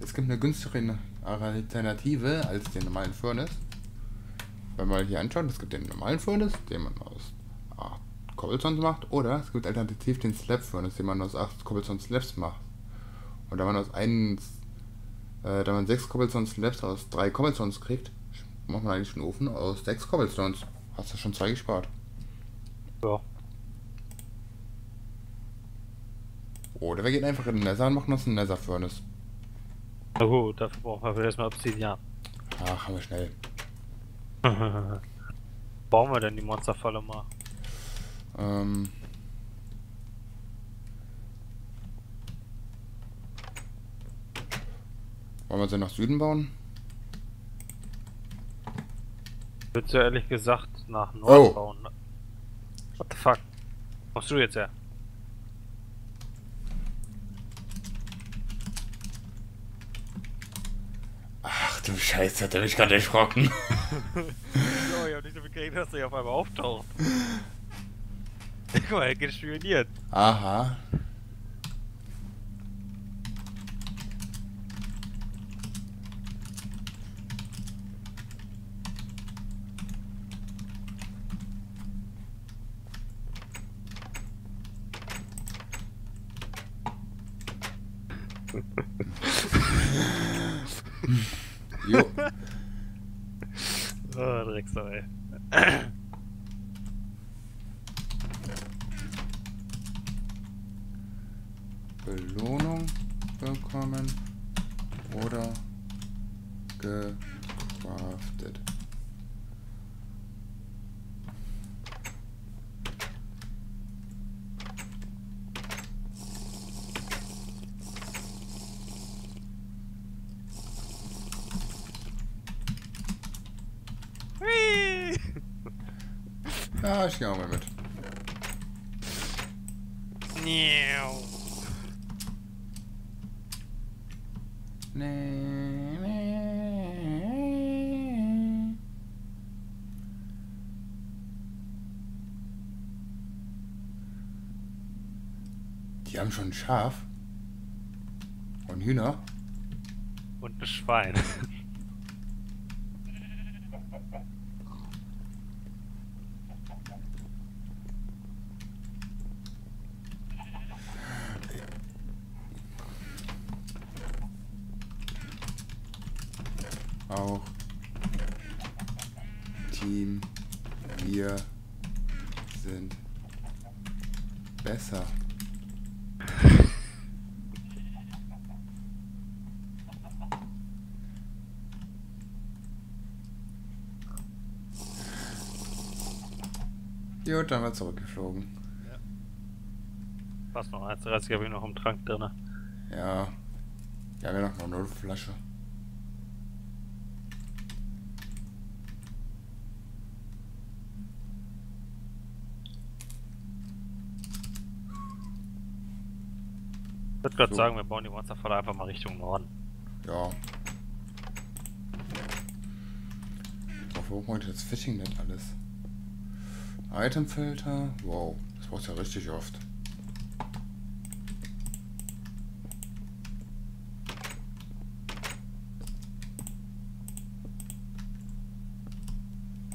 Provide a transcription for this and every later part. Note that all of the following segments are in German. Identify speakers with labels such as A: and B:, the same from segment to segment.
A: Es gibt eine günstigere Alternative als den normalen Furnace. Wenn man hier anschaut, es gibt den normalen Furnace, den man aus 8 Cobblestones macht, oder es gibt alternativ den Slab Furnace, den man aus 8 Cobblestone Slabs macht. Und da man aus einem, äh, da man 6 Cobblestone Slabs aus 3 Cobblestones kriegt, macht man eigentlich einen Ofen aus 6 Cobblestones. Hast du schon 2 gespart.
B: Ja.
A: Oder wir gehen einfach in den Nether und machen uns einen Nether Furnace.
B: Na gut, dafür brauchen wir erstmal Obsidian.
A: Ach, haben wir schnell.
B: Bauen wir denn die Monsterfalle mal?
A: Ähm. Wollen wir sie nach Süden bauen?
B: Würdest du ehrlich gesagt nach Norden
A: Oh.
B: bauen? ne? What the fuck? Kommst du jetzt her
A: du Scheiße, hat er mich gerade erschrocken.
B: Ja, ich hab nicht so gekriegt, dass er auf einmal auftaucht. Guck mal, er geht spioniert.
A: Aha. jo.
B: Oh, Drecksau, ey.
A: Belohnung bekommen oder gecraftet. Ja, ich gehe auch mal mit. Die haben schon ein Schaf. Und Hühner.
B: Und ein Schwein.
A: Auch Team, wir sind besser. Gut, dann wird zurückgeflogen.
B: Was noch? 1,30 habe ich noch im Trank drin.
A: Ja. Wir haben ja noch eine Nullflasche.
B: Ich würde gerade
A: So.
B: sagen, wir bauen die Monsterfalle einfach mal Richtung Norden.
A: Ja. Auf wo wollte das Fishing Net alles? Itemfilter? Wow, das brauchst du ja richtig oft.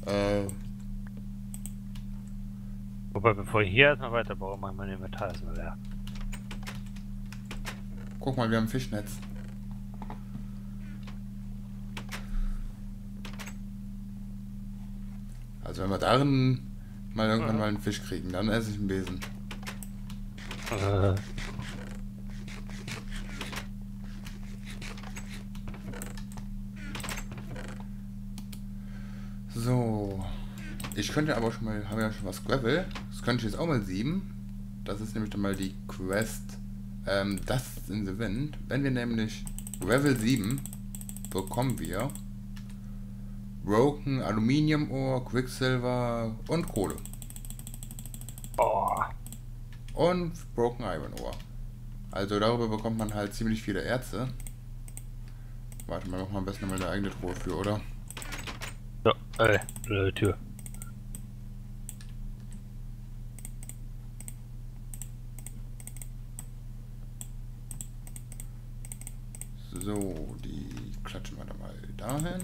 A: Äh,
B: Wobei, bevor ich hier erstmal weiterbaue, machen wir den Metall erstmal leer.
A: Guck mal, wir haben Fischnetz. Also wenn wir darin mal irgendwann mal einen Fisch kriegen, dann esse ich einen Besen.
B: Äh,
A: So. Ich könnte aber schon mal, haben wir ja schon was Gravel. Das könnte ich jetzt auch mal sieben. Das ist nämlich dann mal die Quest ähm, Dust in the Wind. Wenn wir nämlich Gravel 7 bekommen wir Broken Aluminium Ore, Quicksilver und Kohle.
B: oh,
A: Und Broken Iron Ore. Also darüber bekommt man halt ziemlich viele Erze. Warte mal, machen wir am besten mal eine eigene Truhe für, oder?
B: ja, ey, blöde Tür.
A: So, die klatschen wir dann mal dahin.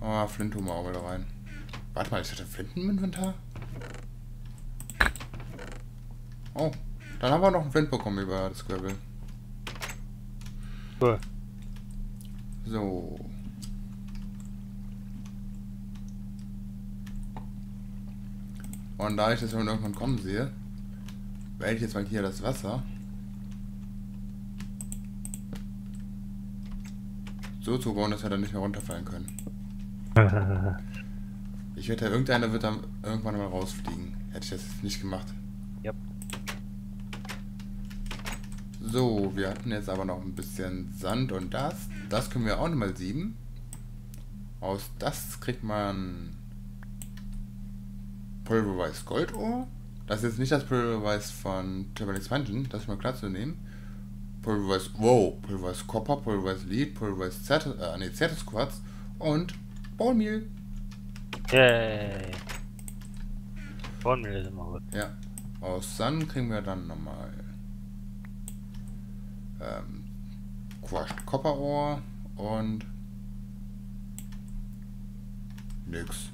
A: Ah, Flint tun wir auch wieder rein. Warte mal, ich hatte Flinten im Inventar? Oh, dann haben wir noch einen Flint bekommen über das Gravel.
B: Cool.
A: So. Und da ich das irgendwann kommen sehe, werde ich jetzt mal hier das Wasser so zubauen, dass wir dann nicht mehr runterfallen können. Ich wette, irgendeiner wird dann irgendwann mal rausfliegen. Hätte ich das jetzt nicht gemacht.
B: Yep.
A: So, wir hatten jetzt aber noch ein bisschen Sand und das. Das können wir auch nochmal sieben. Aus das kriegt man Pulverized Goldohr. Das ist jetzt nicht das Pulverized von Turban Expansion, das ist mal klar zu nehmen. Pulverized, wow, Pulverized Copper, Pulverized Lead, Pulverized Certus, äh, nee, Certus Quartz und Bone Meal.
B: Yay. Bonmehl ist immer gut.
A: Ja. Aus Sun kriegen wir dann nochmal ähm, Crushed Copper Ore und nix.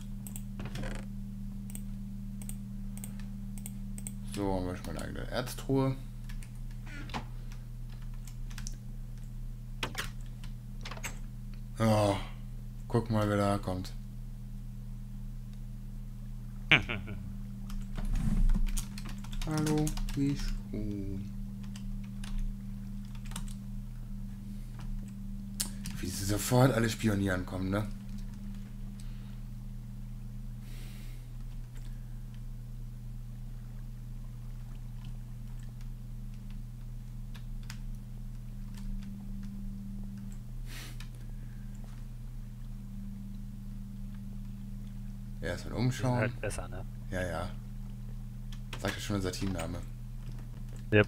A: So, haben wir schon mal eine eigene Erztruhe. Oh, guck mal, wer da kommt. Hallo, Wischu. Wie sie sofort alle spionieren kommen, ne?
B: Sind
A: umschauen.
B: halt besser, ne?
A: Ja, ja. Sagt ja schon unser Teamname.
B: Yep.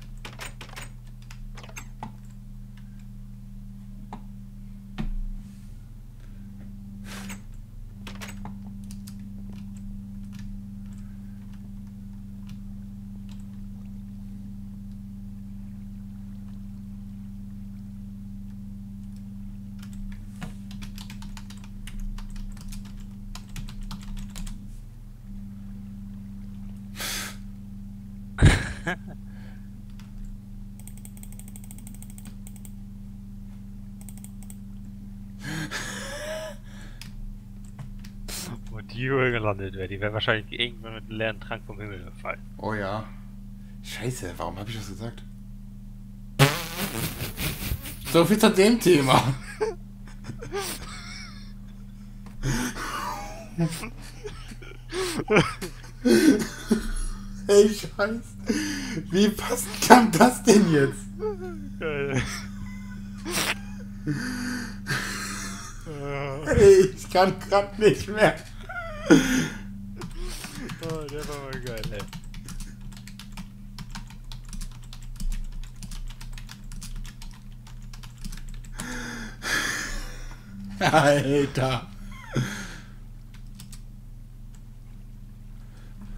B: Wo die wohl gelandet wäre, die wäre wahrscheinlich irgendwann mit einem leeren Trank vom Himmel gefallen.
A: Oh ja. Scheiße, warum habe ich das gesagt? So viel zu dem Thema. Ey, Scheiße. Wie passend kam das denn jetzt?
B: Geil.
A: Ey, ich kann grad nicht mehr.
B: oh, der war mal geil, ey.
A: Alter.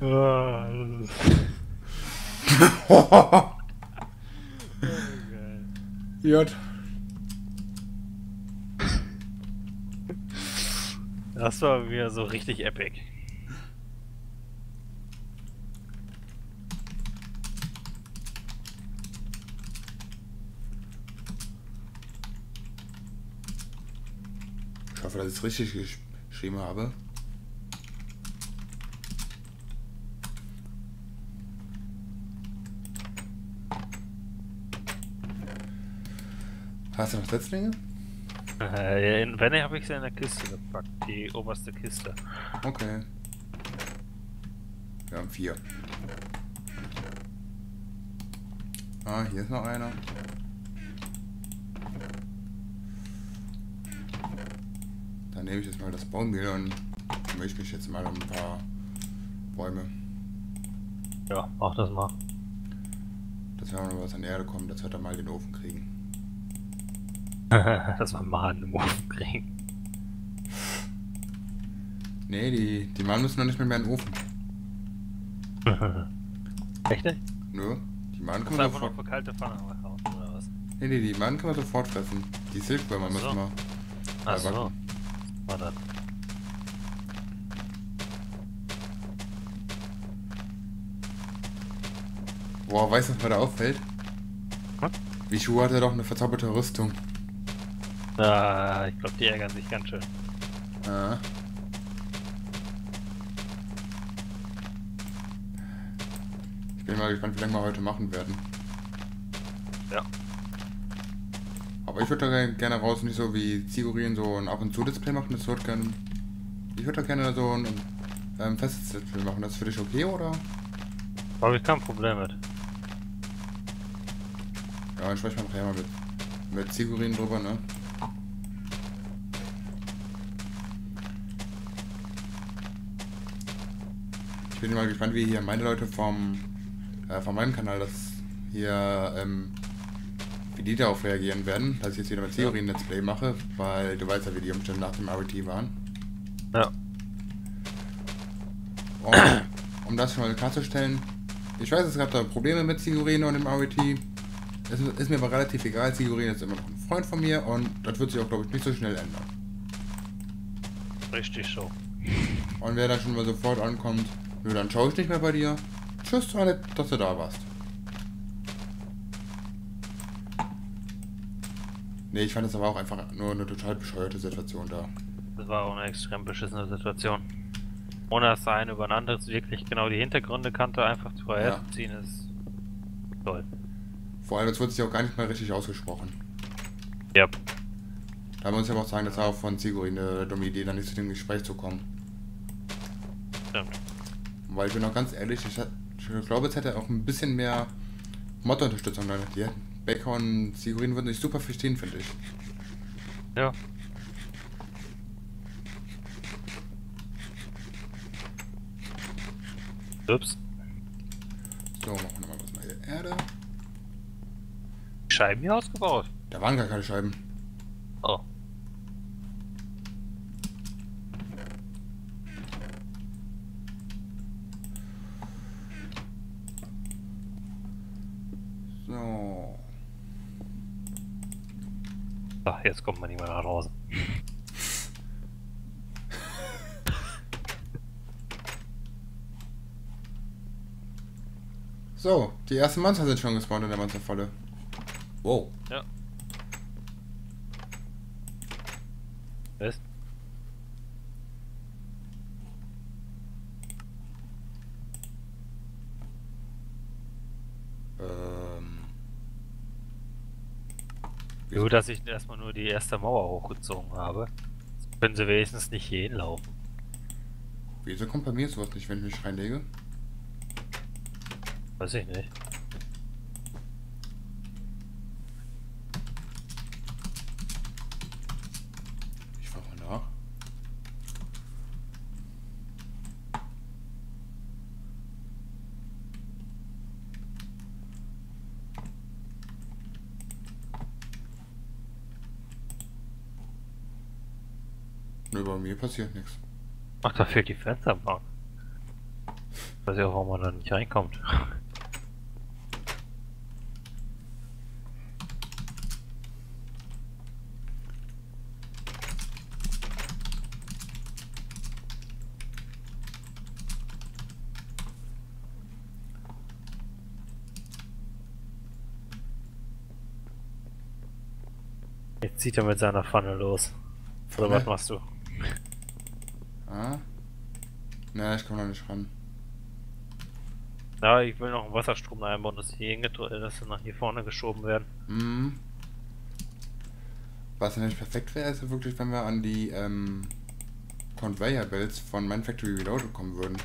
B: Oh.
A: J.
B: Das war wieder so richtig epic.
A: Ich hoffe, dass ich es richtig gesch geschrieben habe. Hast du noch Setzlinge?
B: Äh, in Venne habe ich sie in der Kiste gepackt, die oberste Kiste.
A: Okay. Wir haben vier. Ah, hier ist noch einer. Dann nehme ich jetzt mal das Baummehl und mische mich jetzt mal um ein paar Bäume.
B: Ja, mach das mal.
A: Dass wir auch noch was an Erde kommen, dass wir dann mal den Ofen kriegen.
B: Dass wir mal einen Ofen kriegen.
A: Nee, die, die Mann müssen noch nicht mehr, mehr in den Ofen.
B: Echt nicht?
A: Nö, die
B: Kannst
A: kann man sofort.
B: noch kalte Pfanne hauen, oder was?
A: Nee, nee, die Maden kann man sofort fressen. Die
B: so.
A: müssen wir.
B: Ach so. War das.
A: Boah, weißt du, was mir da auffällt?
B: Hm?
A: Wie Schuh hat er doch eine verzauberte Rüstung.
B: Ah, ich glaube, die ärgern sich ganz schön.
A: Ja. Ich bin mal gespannt, wie lange wir heute machen werden.
B: Ja.
A: Aber ich würde da gerne raus, nicht so wie Zigurin so ein Ab- und Zu-Display machen. Das wird gerne. Ich würde da gerne so ein ähm, festes Display machen. Das ist für dich okay, oder?
B: Habe ich kein Problem mit.
A: Ja, dann sprechen wir nachher mal mit, mit Zigurin drüber, ne? Bin mal gespannt, wie hier meine Leute vom, äh, von meinem Kanal das hier, ähm, wie die darauf reagieren werden, dass ich jetzt wieder mit Zigurin Let's Play mache, weil du weißt ja, wie die Umstände nach dem RT waren.
B: Ja.
A: Und, um das schon mal klarzustellen, ich weiß, es gab da Probleme mit Sigurino und dem RET. Es ist ist mir aber relativ egal, Sigurino ist immer noch ein Freund von mir und das wird sich auch, glaube ich, nicht so schnell ändern.
B: Richtig so.
A: Und wer dann schon mal sofort ankommt, nö, dann schaue ich nicht mehr bei dir. Tschüss, war nett, dass du da warst. Nee, ich fand es aber auch einfach nur eine total bescheuerte Situation da.
B: Das war auch eine extrem beschissene Situation. Ohne dass der eine über ein anderes wirklich genau die Hintergründe kannte, einfach zu vorherzuziehen ist toll.
A: Vor allem, es wurde sich auch gar nicht mal richtig ausgesprochen.
B: Ja.
A: Da muss ich aber auch sagen, das war auch von Sigurin eine dumme Idee, da nicht zu dem Gespräch zu kommen. Weil ich bin auch ganz ehrlich, ich, hat- ich glaube, es hätte auch ein bisschen mehr Mod-Unterstützung da. Die Baker und Sigurin würden sich super verstehen, finde ich.
B: Ja. Ups.
A: So, machen wir mal was neue Erde.
B: Scheiben hier ausgebaut.
A: Da waren gar keine Scheiben.
B: Oh.
A: So.
B: Ach, jetzt kommt man nicht mehr nach Hause.
A: So, die ersten Monster sind schon gespawnt in der Monsterfalle. Wow.
B: Ja. Was?
A: Ähm.
B: Gut, dass ich erstmal nur die erste Mauer hochgezogen habe. Jetzt können sie wenigstens nicht hier hinlaufen.
A: Wieso kommt bei mir sowas nicht, wenn ich mich reinlege?
B: Weiß ich nicht.
A: Ich frage mal nach. Nö, bei mir passiert nichts.
B: Ach, da fehlt die Fensterbank. Weiß ich auch, warum man da nicht reinkommt. Jetzt zieht er mit seiner Pfanne los. Oder was machst du?
A: Ah? Na, ich komme noch nicht ran.
B: Ja, ich will noch einen Wasserstrom einbauen, dass hier hingedrückt, dass sie nach hier vorne geschoben werden.
A: Mhm. Was nämlich perfekt wäre, ist ja wirklich, wenn wir an die ähm, Conveyor Belts von Manufactory Reloaded kommen würden.